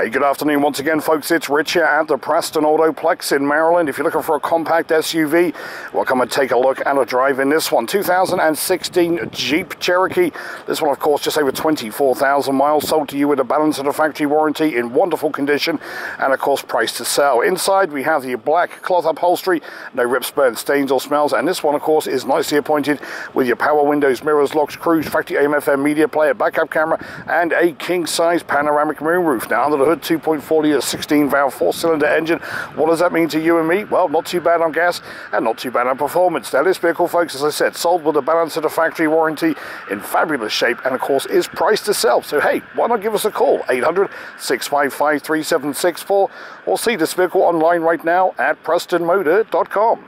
Hey, good afternoon once again, folks. It's Rich here at the Preston Autoplex in Maryland. If you're looking for a compact SUV, well, come and take a look and a drive in this one. 2016 Jeep Cherokee. This one, of course, just over 24,000 miles, sold to you with a balance of the factory warranty in wonderful condition, and of course, price to sell. Inside, we have the black cloth upholstery, no rips, burns, stains, or smells, and this one, of course, is nicely appointed with your power windows, mirrors, locks, cruise, factory AM/FM media player, backup camera, and a king-size panoramic moonroof. Now, under the hood, 2.4 litre 16 valve four cylinder engine. What does that mean to you and me? Well, not too bad on gas and not too bad on performance. Now, this vehicle, folks, as I said, sold with a balance of the factory warranty in fabulous shape and, of course, is priced to sell. So, hey, why not give us a call? 800 655 3764 or see this vehicle online right now at prestonmotor.com.